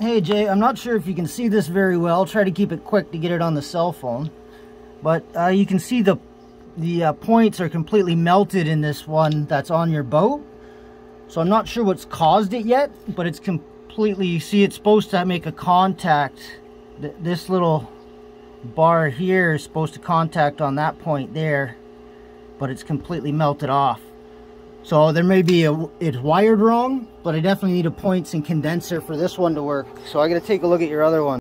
Hey Jay, I'm not sure if you can see this very well. I'll try to keep it quick to get it on the cell phone. But uh, you can see the, the uh, points are completely melted in this one that's on your boat. So I'm not sure what's caused it yet, but it's completely, you see it's supposed to make a contact. This little bar here is supposed to contact on that point there, but it's completely melted off. So there may be a, it's wired wrong, but I definitely need a points and condenser for this one to work. So I gotta take a look at your other one.